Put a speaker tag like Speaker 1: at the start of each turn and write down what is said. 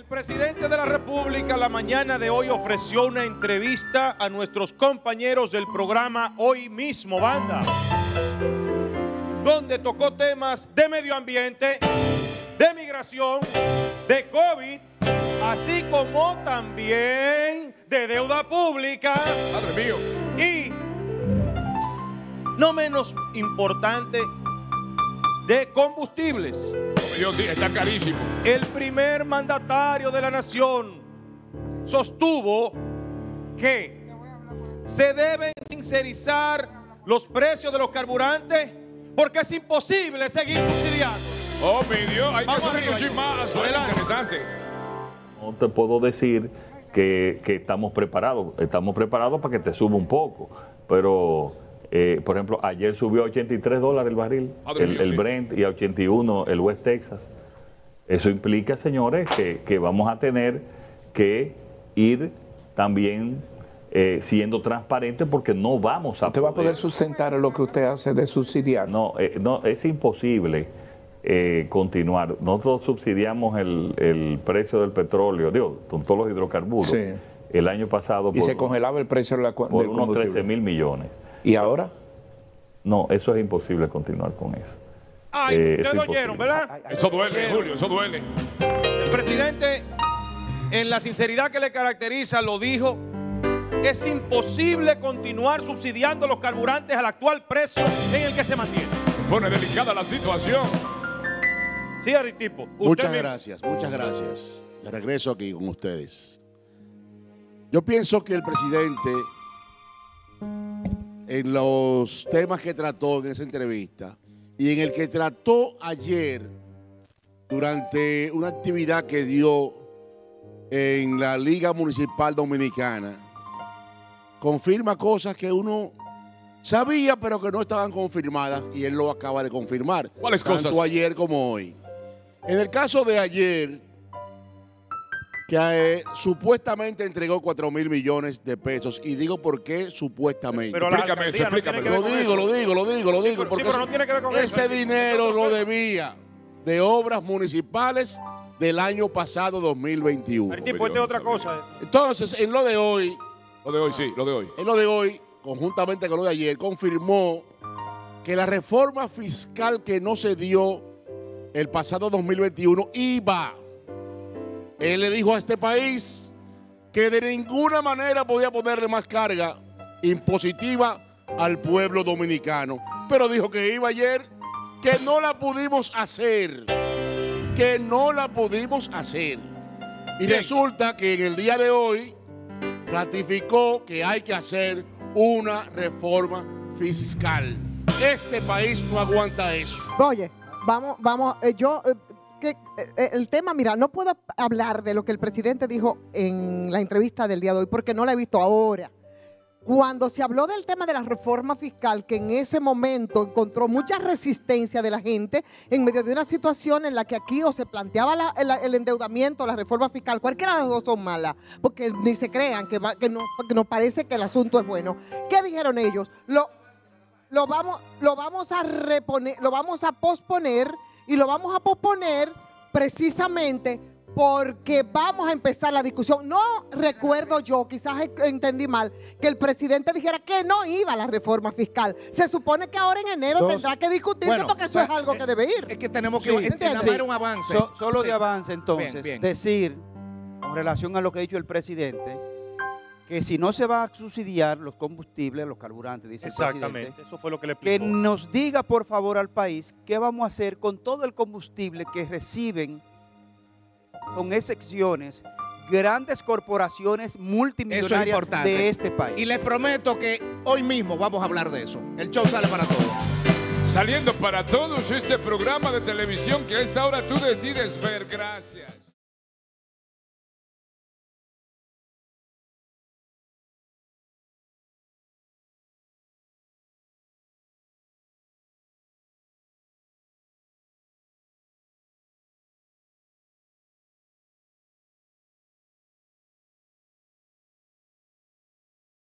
Speaker 1: El presidente de la República la mañana de hoy ofreció una entrevista a nuestros compañeros del programa Hoy mismo Banda, donde tocó temas de medio ambiente, de migración, de COVID, así como también de deuda pública.
Speaker 2: Padre mío.
Speaker 1: Y no menos importante, de combustibles.
Speaker 2: Dios, sí, está carísimo.
Speaker 1: El primer mandatario de la nación sostuvo que se deben sincerizar los precios de los carburantes porque es imposible seguir subsidiando.
Speaker 2: Oh, mi Dios, hay que
Speaker 1: Vamos
Speaker 2: subir
Speaker 1: arriba,
Speaker 2: un chin más. Suena
Speaker 1: Adelante.
Speaker 2: interesante.
Speaker 3: No te puedo decir que, que estamos preparados. Estamos preparados para que te suba un poco. Pero, eh, por ejemplo, ayer subió a 83 dólares el barril, el. Brent, y a 81 el West Texas. Eso implica, señores, que, que vamos a tener que ir también eh, siendo transparentes porque no vamos a
Speaker 4: ¿Usted va a poder sustentar lo que usted hace de subsidiar?
Speaker 3: no, eh, no, es imposible eh, continuar. Nosotros subsidiamos el, el precio del petróleo, digo, con todos los hidrocarburos,
Speaker 4: Sí.
Speaker 3: el año pasado
Speaker 4: Y
Speaker 3: por,
Speaker 4: se congelaba el precio de la,
Speaker 3: por
Speaker 4: del
Speaker 3: unos
Speaker 4: combustible.
Speaker 3: 13 mil millones.
Speaker 4: ¿Y ahora?
Speaker 3: No, eso es imposible continuar con eso.
Speaker 1: Ay,
Speaker 3: Eh, es
Speaker 1: lo oyeron, ¿verdad?
Speaker 2: Eso duele, Julio, eso duele.
Speaker 1: El presidente, en la sinceridad que le caracteriza, lo dijo. Es imposible continuar subsidiando los carburantes al actual precio en el que se mantiene.
Speaker 2: Pone delicada la situación.
Speaker 1: Sí, Aritipo. usted
Speaker 5: Muchas
Speaker 1: mismo.
Speaker 5: gracias, muchas gracias. De regreso aquí con ustedes. Yo pienso que el presidente, en los temas que trató en esa entrevista y en el que trató ayer durante una actividad que dio en la Liga Municipal Dominicana, confirma cosas que uno sabía pero que no estaban confirmadas y él lo acaba de confirmar.
Speaker 2: ¿Cuáles
Speaker 5: tanto
Speaker 2: cosas?
Speaker 5: ayer como hoy. En el caso de ayer, que eh, supuestamente entregó 4 mil millones de pesos, y digo por qué supuestamente.
Speaker 1: Pero
Speaker 2: Explícame eso,
Speaker 1: no ver
Speaker 5: lo digo, lo digo, lo digo, lo
Speaker 1: Sí,
Speaker 5: digo,
Speaker 1: pero-
Speaker 5: porque
Speaker 1: sí, pero no tiene que ver con eso.
Speaker 5: ese dinero lo debía de obras municipales del año pasado 2021.
Speaker 1: Aritipo, esta es otra cosa.
Speaker 5: Entonces, en lo de hoy,
Speaker 2: Lo de hoy, sí, lo de hoy.
Speaker 5: en lo de hoy, conjuntamente con lo de ayer, confirmó que la reforma fiscal que no se dio el pasado 2021 iba. Él le dijo a este país que de ninguna manera podía ponerle más carga impositiva al pueblo dominicano. Pero dijo que iba ayer, que no la pudimos hacer. Que no la pudimos hacer. Y
Speaker 1: Bien.
Speaker 5: resulta que en el día de hoy ratificó que hay que hacer una reforma fiscal. Este país no aguanta eso.
Speaker 6: Oye, vamos, vamos, eh, yo, eh, que, eh, el tema, mira, no puedo hablar de lo que el presidente dijo en la entrevista del día de hoy porque no la he visto ahora. Cuando se habló del tema de la reforma fiscal, que en ese momento encontró mucha resistencia de la gente en medio de una situación en la que aquí o se planteaba la- el, el endeudamiento, la reforma fiscal, cualquiera de las dos son malas, porque ni se crean que, va- que, no, que nos parece que el asunto es bueno. ¿Qué dijeron ellos? Lo, lo vamos, lo vamos a reponer, lo vamos a posponer y lo vamos a posponer precisamente porque vamos a empezar la discusión. No recuerdo yo, quizás entendí mal, que el presidente dijera que no iba a la reforma fiscal. Se supone que ahora en enero
Speaker 4: Dos.
Speaker 6: tendrá que discutirse
Speaker 7: Bueno,
Speaker 6: porque eso es
Speaker 7: eh,
Speaker 6: algo que debe ir.
Speaker 7: Es que tenemos que
Speaker 6: Sí,
Speaker 7: es-
Speaker 6: entiendo.
Speaker 7: nada más era un avance.
Speaker 8: So- solo de avance, entonces,
Speaker 7: Bien, bien.
Speaker 8: decir, con relación a lo que ha dicho el presidente, que si no se va a subsidiar los combustibles, los carburantes, dice el
Speaker 1: Exactamente.
Speaker 8: presidente,
Speaker 1: Eso fue lo que le
Speaker 8: que
Speaker 1: explicó.
Speaker 8: nos diga por favor al país qué vamos a hacer con todo el combustible que reciben, con excepciones, grandes corporaciones
Speaker 7: es
Speaker 8: multimillonarias de este país.
Speaker 7: Y les prometo que hoy mismo vamos a hablar de eso. El show sale para todos.
Speaker 2: Saliendo para todos este programa de televisión que a esta hora tú decides ver. Gracias.